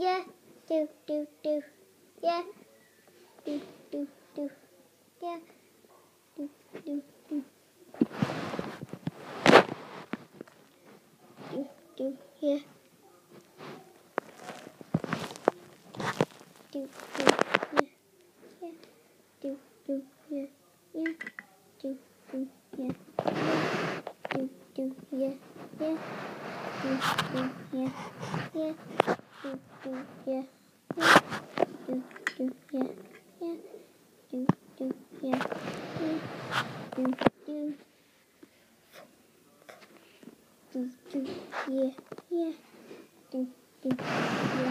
Yeah, do do do. Yeah, do do do. Yeah, do do do. Do yeah. Do do yeah. Yeah. Do do yeah. Yeah. Do do yeah. Yeah. Do do yeah. Yeah. Do do yeah. Yeah. Do do yeah. Yeah. Do do yeah. Yeah. Do do yeah. Yeah. Do yeah, yeah.